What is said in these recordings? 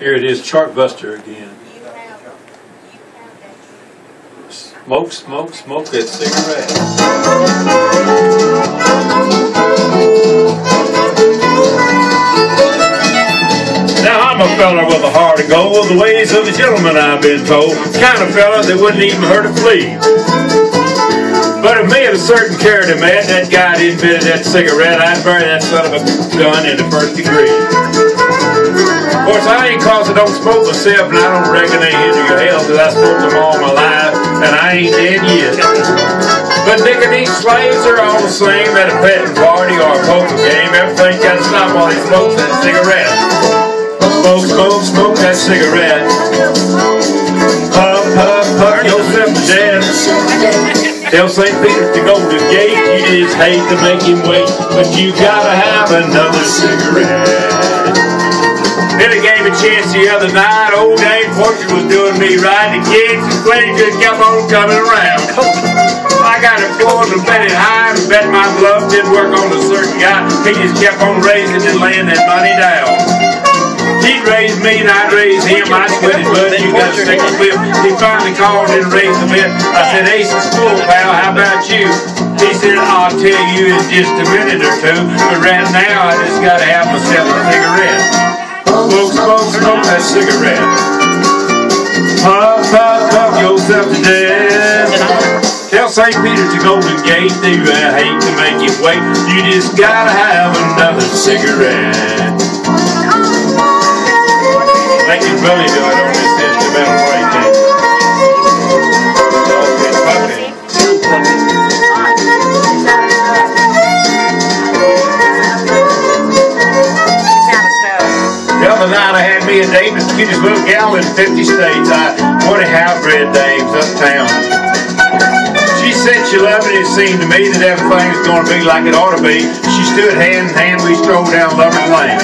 Here it is, Chartbuster again. Smoke, smoke, smoke that cigarette. Now I'm a fella with a heart of gold, the ways of a gentleman I've been told. Kind of fella that wouldn't even hurt a flea. But if me and a certain character man, that guy that invented that cigarette, I'd bury that son of a gun in the first degree. Course, I ain't cause I don't smoke myself, and I don't reckon they hinder your health, cause I smoked them all my life, and I ain't dead yet. But these slaves are all the same at a petting party or a poker game, everything gotta stop while he smokes that cigarette. Smoke, smoke, smoke that cigarette. Puff, puff, puff yourself to death. Tell St. Peter to go to gate. You just hate to make him wait, but you gotta have another cigarette. I a chance the other night. Old Dame Portrait was doing me right. The kids and playing just kept on coming around. I got a floor to bet it high and bet my bluff didn't work on a certain guy. He just kept on raising and laying that money down. He'd raise me and I'd raise him. I'd sweat his. You got to take a whip. He finally called and raised a bit. I said, Ace is full, pal. How about you? He said, I'll tell you in just a minute or two. But right now, I just got to have myself a cigarette. Smoke, smoke, smoke that cigarette. Puff, puff, puff yourself to death. Tell St. Peter to Golden Gate, they hate to make him wait. You just gotta have another cigarette. They can really night I had me a date, the cutest little gal in 50 states. I want to have red dames uptown. She said she loved it. It seemed to me that everything was going to be like it ought to be. She stood hand in hand. We strolled down Lover's Lane.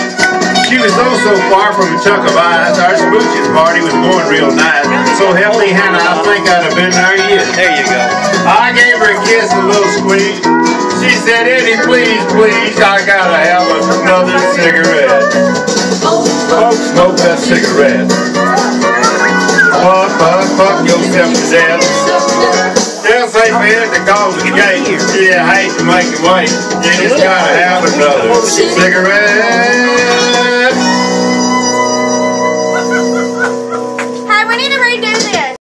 She was oh so far from a chunk of ice. Our smooching party was going real nice. So help me, Hannah, I think I'd have been there yet. There you go. I gave her a kiss, a little squeeze. She said, Eddie, please, please, I gotta have another cigarette. Cigarette. Fuck, fuck, fuck yourself to death. Tell St. Peter to call the gate. Yeah, I hate to make him wait. You just gotta have another cigarette.